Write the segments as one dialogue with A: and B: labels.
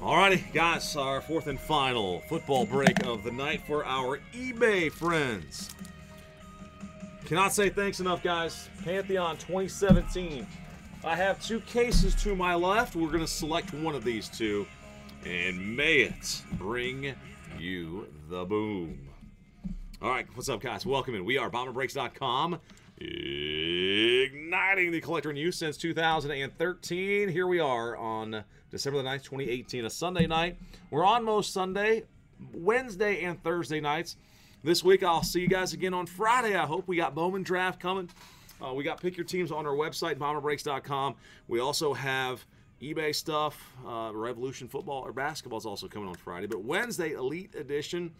A: Alrighty, guys, our fourth and final football break of the night for our eBay friends. Cannot say thanks enough, guys. Pantheon 2017. I have two cases to my left. We're going to select one of these two, and may it bring you the boom. All right, what's up, guys? Welcome in. We are BomberBreaks.com, igniting the collector in you since 2013. Here we are on December the 9th, 2018, a Sunday night. We're on most Sunday, Wednesday, and Thursday nights. This week, I'll see you guys again on Friday. I hope we got Bowman Draft coming. Uh, we got pick your teams on our website, bomberbreaks.com. We also have eBay stuff. Uh, Revolution football or basketball is also coming on Friday. But Wednesday, Elite Edition.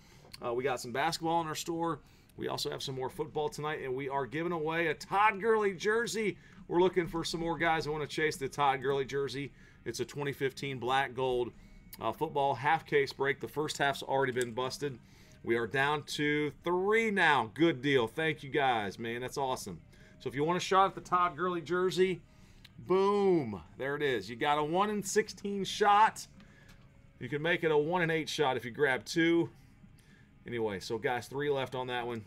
A: Uh, we got some basketball in our store. We also have some more football tonight, and we are giving away a Todd Gurley jersey. We're looking for some more guys that want to chase the Todd Gurley jersey. It's a 2015 black gold uh, football half case break. The first half's already been busted. We are down to three now. Good deal. Thank you guys, man. That's awesome. So if you want a shot at the Todd Gurley jersey, boom, there it is. You got a 1 in 16 shot. You can make it a 1 in 8 shot if you grab two. Anyway, so guys, three left on that one.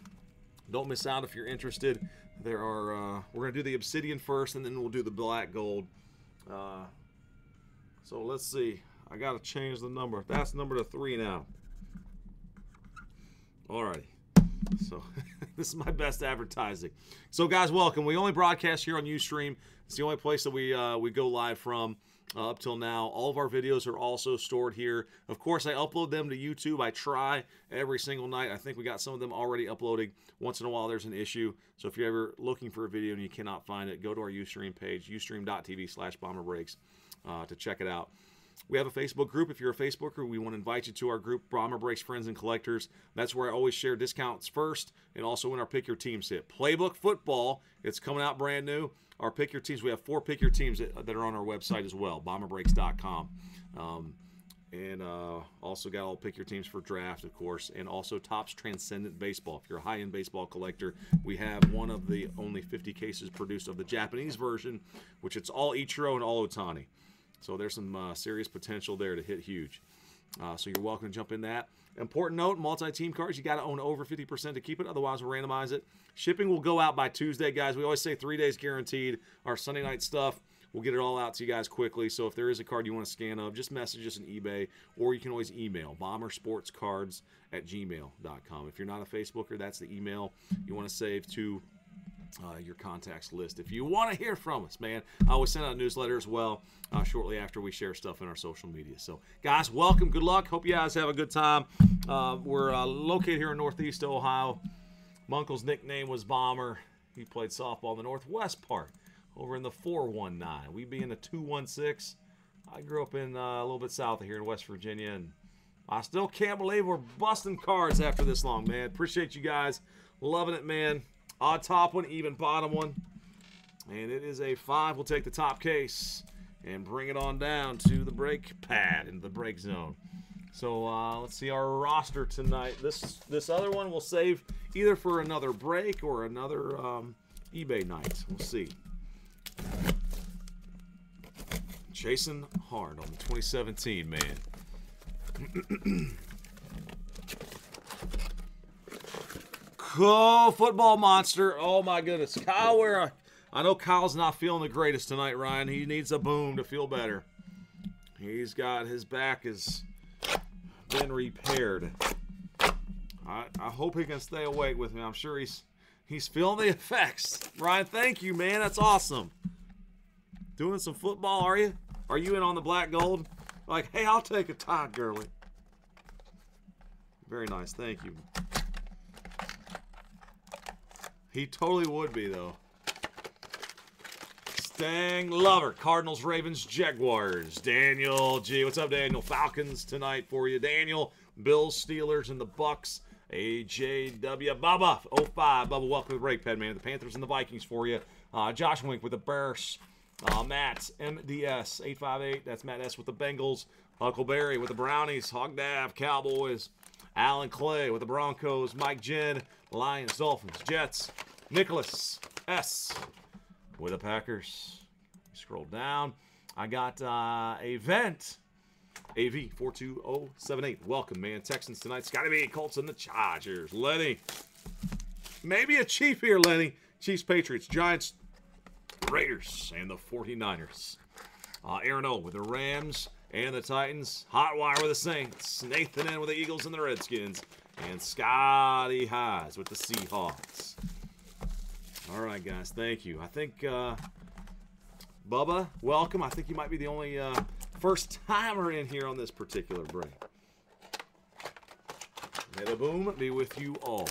A: Don't miss out if you're interested. There are, uh, we're going to do the obsidian first, and then we'll do the black gold. Uh, so let's see. I got to change the number. That's number to three now. Alrighty. So this is my best advertising. So guys, welcome. We only broadcast here on UStream. It's the only place that we uh, we go live from uh, up till now. All of our videos are also stored here. Of course, I upload them to YouTube. I try every single night. I think we got some of them already uploading. Once in a while, there's an issue. So if you're ever looking for a video and you cannot find it, go to our Ustream page, ustream.tv slash bomberbreaks uh, to check it out. We have a Facebook group. If you're a Facebooker, we want to invite you to our group, Bomber Breaks Friends and Collectors. That's where I always share discounts first and also when our Pick Your Teams hit. Playbook Football, it's coming out brand new. Our Pick Your Teams, we have four Pick Your Teams that, are on our website as well, bomberbreaks.com. Um, and uh, also got all pick your teams for draft, of course, and also Topps Transcendent Baseball. If you're a high-end baseball collector, we have one of the only 50 cases produced of the Japanese version, which it's all Ichiro and all Otani. So there's some uh, serious potential there to hit huge. Uh, so you're welcome to jump in that. Important note, multi-team cards, you got to own over 50% to keep it. Otherwise, we'll randomize it. Shipping will go out by Tuesday, guys. We always say three days guaranteed. Our Sunday night stuff, we'll get it all out to you guys quickly. So if there is a card you want to scan of, just message us on eBay, or you can always email bombersportscards at gmail.com. If you're not a Facebooker, that's the email you want to save to uh, your contacts list. If you want to hear from us, man, I always send out a newsletter as well uh, shortly after we share stuff in our social media. So, guys, welcome. Good luck. Hope you guys have a good time. Uh, we're uh, located here in Northeast Ohio. My uncle's nickname was Bomber. He played softball in the Northwest part over in the 419. We be in the 216. I grew up in uh, a little bit south of here in West Virginia, and I still can't believe we're busting cards after this long, man. Appreciate you guys. Loving it, man. Odd top one, even bottom one. And it is a five. We'll take the top case and bring it on down to the break pad into the break zone. So uh, let's see our roster tonight. This this other one we'll save either for another break or another um, eBay night. We'll see. Chasing hard on the 2017 man. Oh, football monster. Oh, my goodness. Kyle, where I know Kyle's not feeling the greatest tonight, Ryan. He needs a boom to feel better. He's got his back has been repaired. I, I hope he can stay awake with me. I'm sure he's he's feeling the effects. Ryan, thank you, man. That's awesome. Doing some football, are you? Are you in on the black gold? Like, hey, I'll take a Todd Gurley. Very nice. Thank you. He totally would be, though. Stang Lover, Cardinals, Ravens, Jaguars. Daniel G. What's up, Daniel? Falcons tonight for you. Daniel, Bills, Steelers, and the Bucks. AJW Bubba 05. Bubba, welcome to the break, pad man. The Panthers and the Vikings for you. Uh, Josh Wink with the Bears. Uh, Matt MDS 858. That's Matt S with the Bengals. Huckleberry with the Brownies. Hog Dav Cowboys. Alan Clay with the Broncos. Mike Jen Lions, Dolphins, Jets. Nicholas S with the Packers. Scroll down. I got uh, a vent AV 42078. Welcome, man. Texans tonight. To be Colts and the Chargers. Lenny. Maybe a Chief here, Lenny. Chiefs, Patriots, Giants, Raiders, and the 49ers. Uh, Aaron O with the Rams and the Titans. Hot wire with the Saints. Nathan N with the Eagles and the Redskins. And Scotty Highs with the Seahawks. All right, guys. Thank you. I think, uh, Bubba, welcome. I think you might be the only uh, first timer in here on this particular break. May the boom be with you. All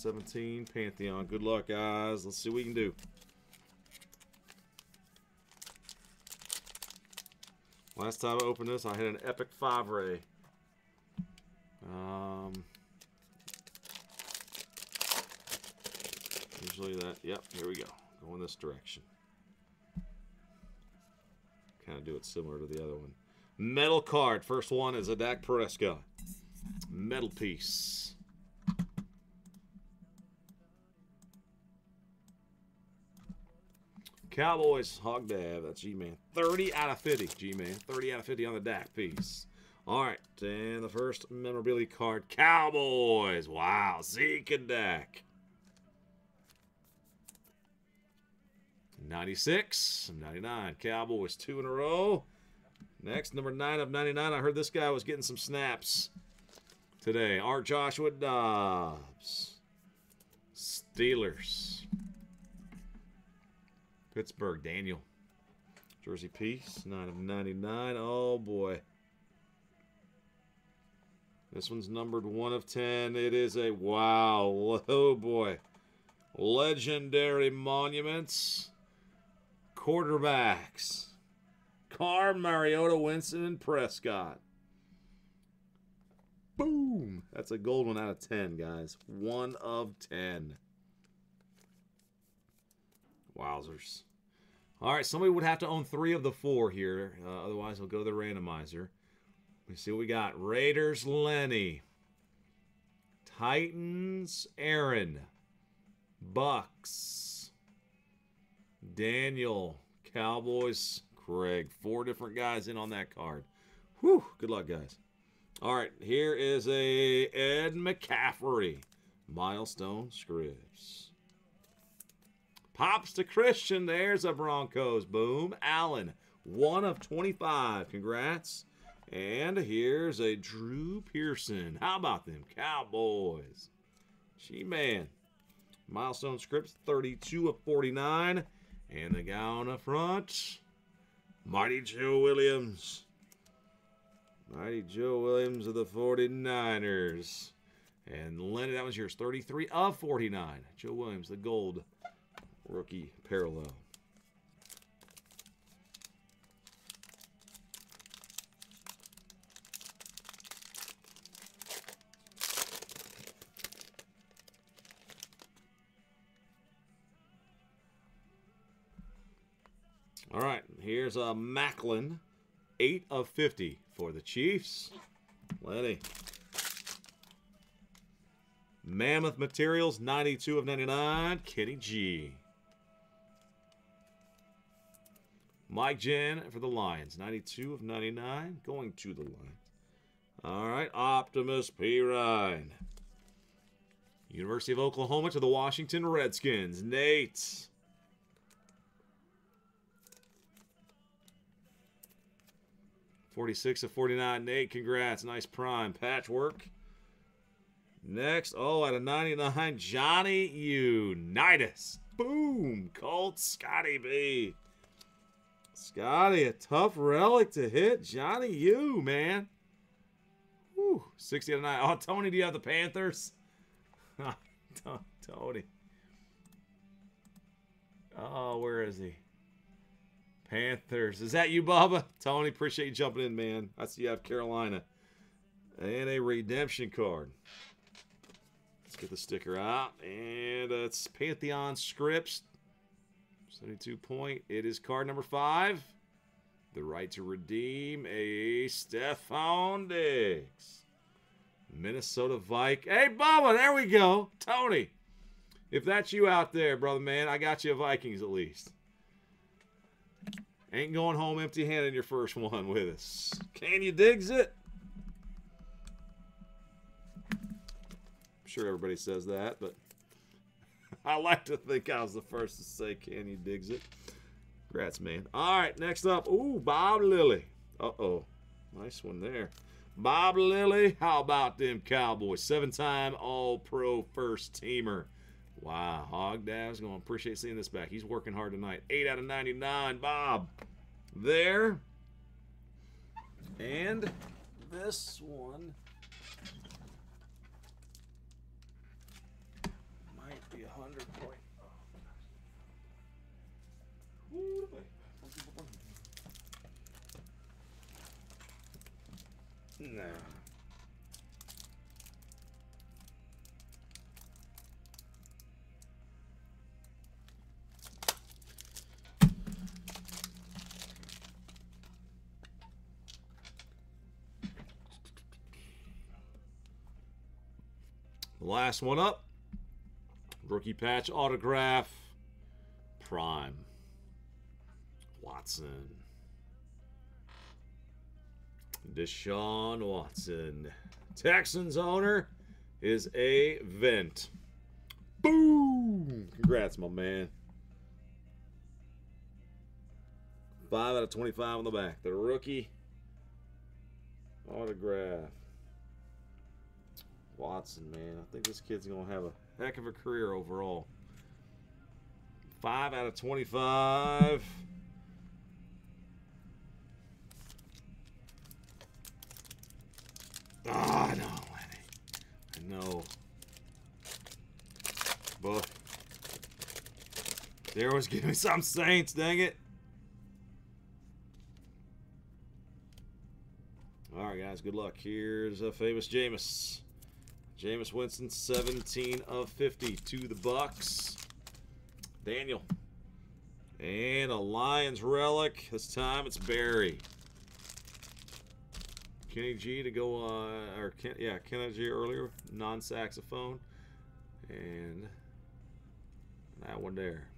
A: 17, Pantheon. Good luck, guys. Let's see what we can do. Last time I opened this, I had an epic five Um, usually that, yep, here we go. Going this direction. Kind of do it similar to the other one. Metal card. First one is a Dak Prescott. Metal piece. Cowboys, Hog Dab. That's G-Man. 30 out of 50, G-Man. 30 out of 50 on the Dak piece. All right, and the first memorabilia card, Cowboys. Wow, Zeke and Dak. 96, 99. Cowboys, two in a row. Next, number 9 of 99. I heard this guy was getting some snaps today. Art Joshua Dobbs. Steelers. Pittsburgh, Daniel. Jersey piece, 9 of 99. Oh, boy. This one's numbered 1 of 10. It is a, wow, oh, boy. Legendary monuments. Quarterbacks. Carr, Mariota, Winston, and Prescott. Boom! That's a gold one out of 10, guys. One of 10. Wowzers. All right, somebody would have to own three of the four here. Uh, otherwise, we'll go to the randomizer. Let me see what we got. Raiders, Lenny. Titans, Aaron. Bucks. Daniel. Cowboys, Craig. Four different guys in on that card. Whew. Good luck, guys. All right, here is a Ed McCaffrey. Milestone Scripts. Pops to Christian. There's a Broncos. Boom. Allen. One of 25. Congrats. And here's a Drew Pearson. How about them Cowboys? G-Man. Milestone Scripts. 32 of 49. And the guy on the front. Mighty Joe Williams. Mighty Joe Williams of the 49ers. And Lenny, that was yours. 33 of 49. Joe Williams, the gold rookie parallel. All right, here's a Maclin, 8 of 50 for the Chiefs. Lenny. Mammoth Materials, 92 of 99. Kenny G. Mike Jen for the Lions, 92 of 99. Going to the Lions. All right, Optimus P. Ryan. University of Oklahoma to the Washington Redskins. Nate. Forty-six of forty-nine. Nate, congrats. Nice prime patchwork. Next, oh, at a 99, Johnny Unitas. Boom! Colts, Scotty B. Scotty, a tough relic to hit. Johnny you, man. Whew, 60 out of 9. Oh, Tony, do you have the Panthers? Tony. Oh, where is he? Panthers. Is that you, Bubba? Tony, appreciate you jumping in, man. I see you have Carolina. And a redemption card. Let's get the sticker out. And uh, it's Pantheon Scripts. 72 point. It is card number five. The right to redeem a Stefon Diggs. Minnesota Vike. Hey, Bubba, there we go. Tony. If that's you out there, brother man, I got you a Vikings at least. Ain't going home empty handed your first one with us. Can you digs it? I'm sure everybody says that, but I like to think I was the first to say you digs it. Congrats, man. All right, next up. Ooh, Bob Lilly. Uh-oh. Nice one there. Bob Lilly, how about them Cowboys? Seven-time All-Pro first teamer. Wow, Hog Dad's going to appreciate seeing this back. He's working hard tonight. 8 out of 99, Bob. There. And this one 100 point. The last one up. Rookie patch autograph. Prime. Watson. Deshaun Watson. Texans owner is a vent. Boom! Congrats, my man. 5 out of 25 on the back. The rookie autograph. Watson, man. I think this kid's going to have a heck of a career overall. 5 out of 25. Ah, no, Lenny. I know. But there was giving me some Saints, dang it. All right, guys, good luck. Here's a famous Jameis. Jameis Winston, 17 of 50 to the Bucks. Daniel. And a Lions relic. This time it's Barry. Kenny G to go, uh, or Ken, yeah, Kenny G earlier, non-saxophone, and that one there.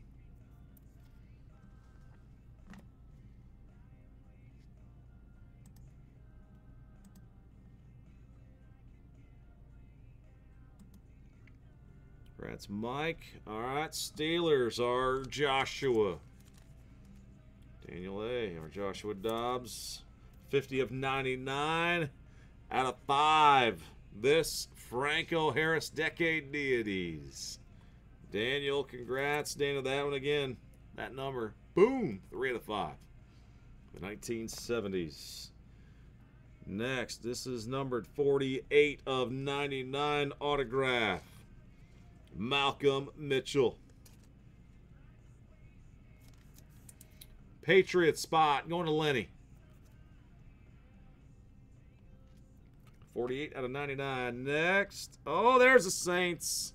A: That's Mike. All right, Steelers are Joshua. Daniel A. or Joshua Dobbs. 50 of 99 out of 5. This Franco Harris Decade Deities. Daniel, congrats. Daniel, that one again. That number. Boom. 3 out of 5. The 1970s. Next, this is numbered 48 of 99 autograph. Malcolm Mitchell. Patriot spot going to Lenny. 48 out of 99. Next. Oh, there's the Saints.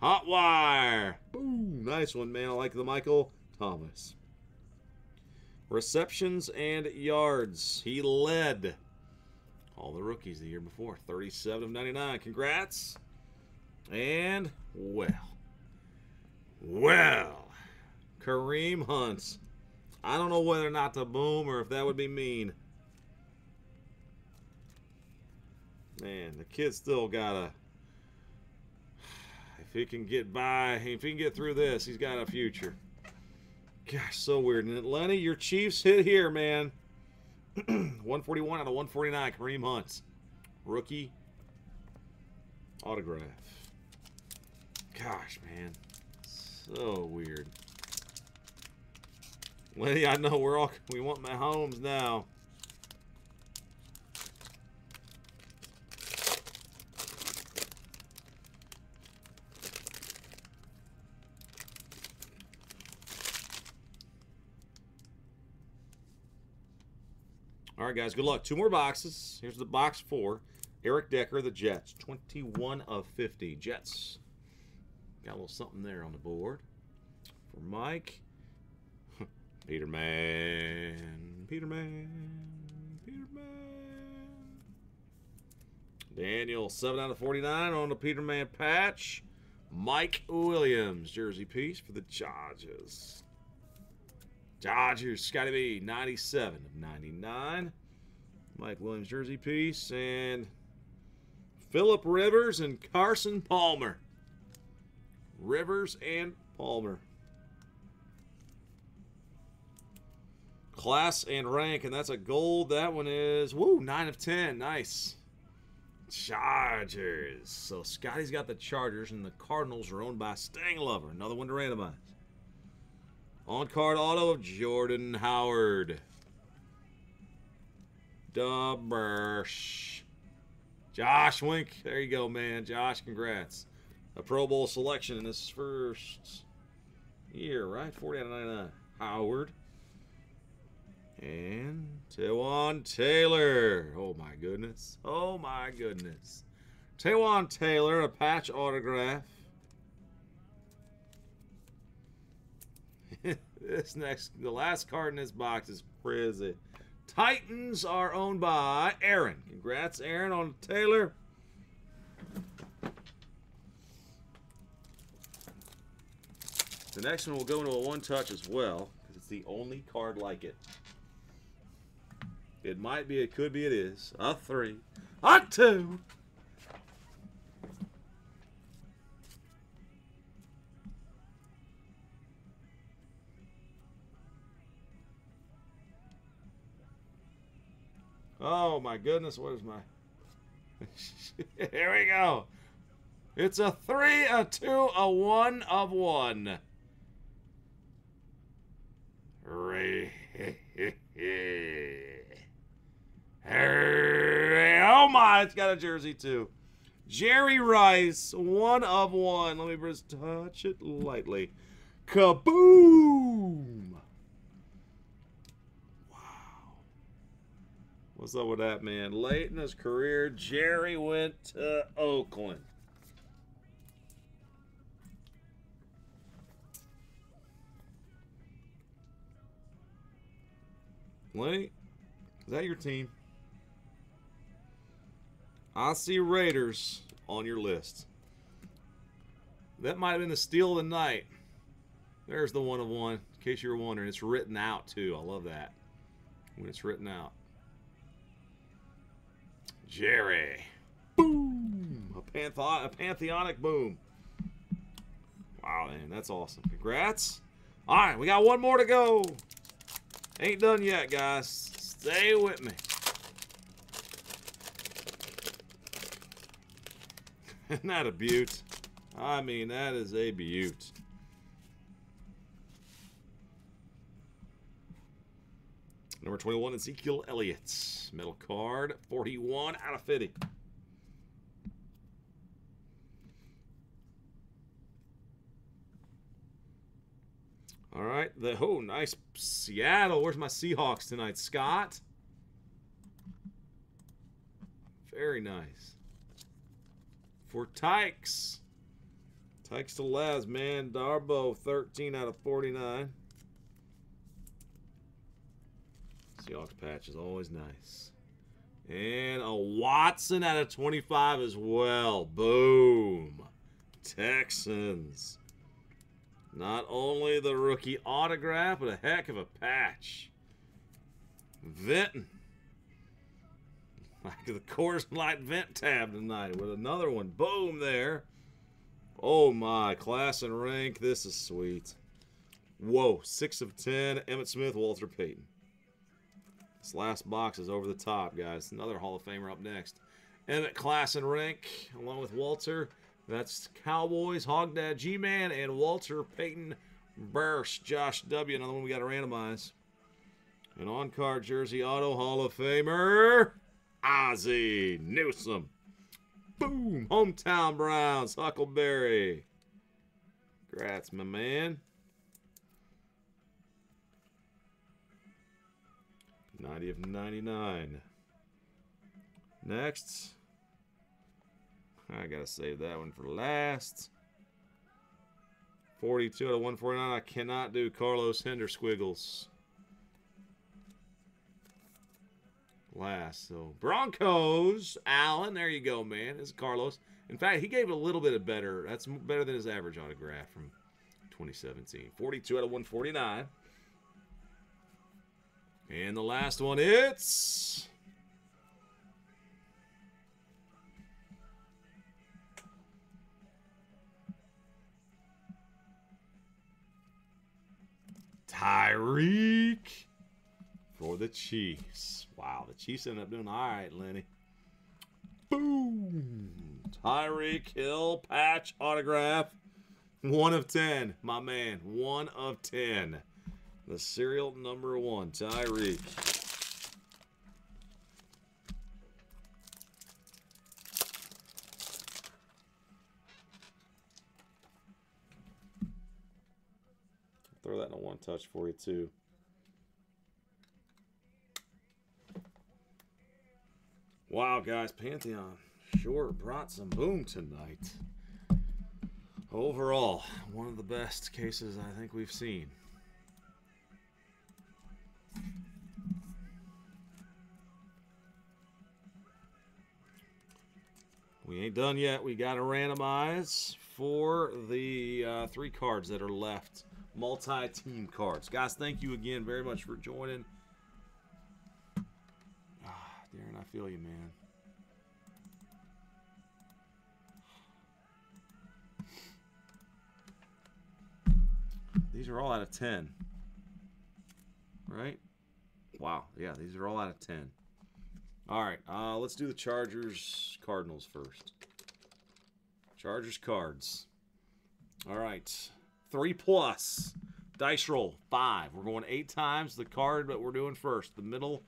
A: Hot wire. Boom. Nice one, man. I like the Michael Thomas. Receptions and yards. He led all the rookies the year before. 37 of 99. Congrats. And, well. Well. Kareem Hunts. I don't know whether or not to boom or if that would be mean. Man, the kid still got a. If he can get by, if he can get through this, he's got a future. Gosh, so weird. And Lenny, your Chiefs hit here, man. 141 out of 149, Kareem Hunts. Rookie autograph. Gosh, man. So weird. Lenny, I know we're all we want Mahomes now. All All right, guys, good luck. Two more boxes. Here's the box four. Eric Decker, the Jets. 21 of 50. Jets. Got a little something there on the board. For Mike. Peterman. Peterman. Peterman. Daniel, 7 out of 49 on the Peterman patch. Mike Williams, jersey piece for the Chargers. Dodgers, Scotty B, 97 of 99. Mike Williams jersey piece. And Philip Rivers and Carson Palmer. Rivers and Palmer. Class and rank, and that's a gold. That one is, woo, 9 of 10. Nice. Chargers. So Scotty's got the Chargers, and the Cardinals are owned by Stang Lover. Another one to randomize. On card auto of Jordan Howard. Dubersh. Josh Wink. There you go, man. Josh, congrats. A Pro Bowl selection in his first year, right? 40 out of 99. Howard. And Taywan Taylor. Oh, my goodness. Oh, my goodness. Taywan Taylor, a patch autograph. this next, the last card in this box is crazy. Titans are owned by Aaron. Congrats, Aaron, on Taylor. The next one will go into a one touch as well, because it's the only card like it. It might be, it could be, it is. A three. A two. Oh my goodness, what is my... Here we go. It's a three, a two, a one of one. Oh my, it's got a jersey too. Jerry Rice, one of one. Let me just touch it lightly. Kaboom! Wow. What's up with that, man? Late in his career, Jerry went to Oakland. Lenny, is that your team? I see Raiders on your list. That might have been the steal of the night. There's the one of one, in case you were wondering. It's written out, too. I love that when it's written out. Jerry. Boom! A, pantho a pantheonic boom. Wow, man, that's awesome. Congrats. All right, we got one more to go. Ain't done yet, guys. Stay with me. Isn't that a beaut? I mean, that is a beaut. Number 21, Ezekiel Elliott. Metal card, 41 out of 50. All right, the oh, nice Seattle. Where's my Seahawks tonight, Scott? Very nice. For Tykes. Tykes to Laz, man. Darboh, 13 out of 49. Seahawks patch is always nice. And a Watson out of 25 as well. Boom. Texans. Not only the rookie autograph, but a heck of a patch. Vinton. Like the Coors Light vent tab tonight with another one. Boom there. Oh my, class and rank. This is sweet. Whoa, 6 of 10. Emmitt Smith, Walter Payton. This last box is over the top, guys. Another Hall of Famer up next. Emmitt, class and rank, along with Walter. That's Cowboys, Hogdad G-Man, and Walter Payton Burst. Josh W. Another one we got to randomize. An on-card jersey auto Hall of Famer, Ozzie Newsome. Boom! Hometown Browns, Huckleberry. Congrats, my man. 90 of 99. Next. I gotta save that one for last. 42 out of 149. I cannot do Carlos Hinder Squiggles. Last. So Broncos. Allen. There you go, man. Is Carlos. In fact, he gave it a little bit of better. That's better than his average autograph from 2017. 42 out of 149. And the last one, it's. Tyreek for the Chiefs. Wow, the Chiefs ended up doing all right, Lenny. Boom. Tyreek Hill patch autograph. One of 10, my man. One of 10. The serial number one, Tyreek. Throw that in a one touch for you, too. Wow, guys, Pantheon sure brought some boom tonight. Overall, one of the best cases I think we've seen. We ain't done yet. We got to randomize for the uh, three cards that are left. Multi-team cards. Guys, thank you again very much for joining. Ah, Darren, I feel you, man. These are all out of 10. Right? Wow. Yeah, these are all out of 10. All right. Uh, let's do the Chargers Cardinals first. Chargers cards. All right. Three plus. Dice roll. Five. We're going eight times the card, but we're doing first. The middle,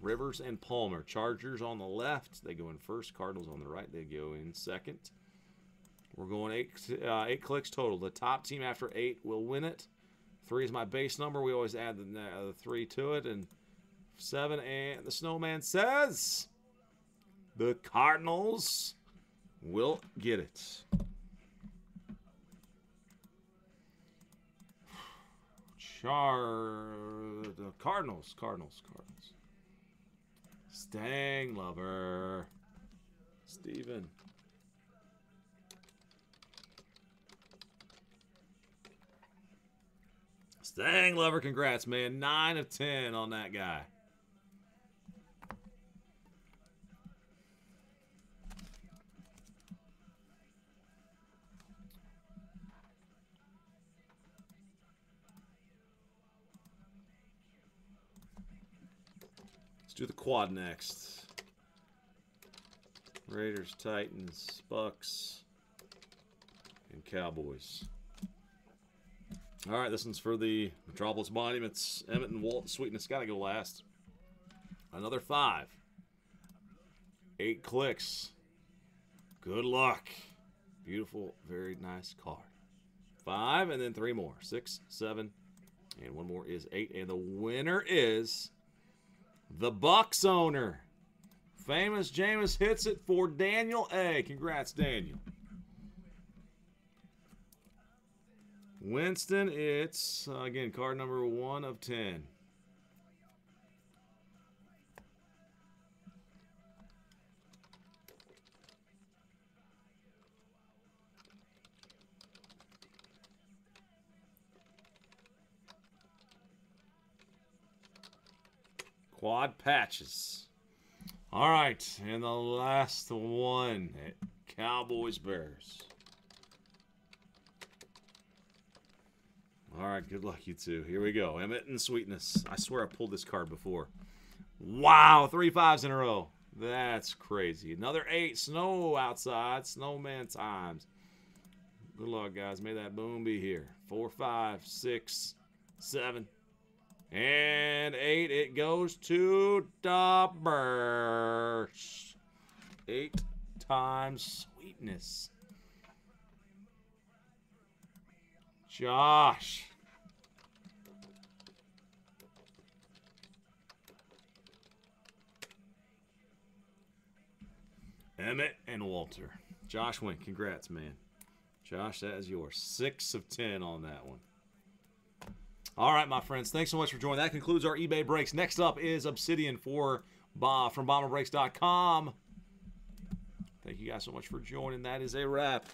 A: Rivers and Palmer. Chargers on the left. They go in first. Cardinals on the right. They go in second. We're going eight, uh, eight clicks total. The top team after eight will win it. Three is my base number. We always add the, uh, the three to it. And seven, and the snowman says the Cardinals will get it. Char the Cardinals, Cardinals, Cardinals. Stang lover. Steven. Stang lover, congrats, man. Nine of ten on that guy. Do the quad next. Raiders, Titans, Bucks, and Cowboys. All right, this one's for the Metropolis Monuments. Emmitt and Walt Sweetness got to go last. Another five. Eight clicks. Good luck. Beautiful, very nice card. Five, and then three more. Six, seven, and one more is eight. And the winner is the Bucks owner. Famous Jameis hits it for Daniel A. Congrats, Daniel. Winston, it's uh, again card number one of ten. Quad patches. All right, and the last one, Cowboys Bears. All right, good luck, you two. Here we go. Emmitt and Sweetness. I swear I pulled this card before. Wow, three fives in a row. That's crazy. Another eight. Snow outside. Snowman times. Good luck, guys. May that boom be here. Four, five, six, seven, and eight, it goes to Dobbers. Eight times sweetness. Josh. Emmitt and Walter. Josh went. Congrats, man. Josh, that is yours. Six of ten on that one. All right, my friends. Thanks so much for joining. That concludes our eBay breaks. Next up is Obsidian for Bob from BomberBreaks.com. Thank you guys so much for joining. That is a wrap.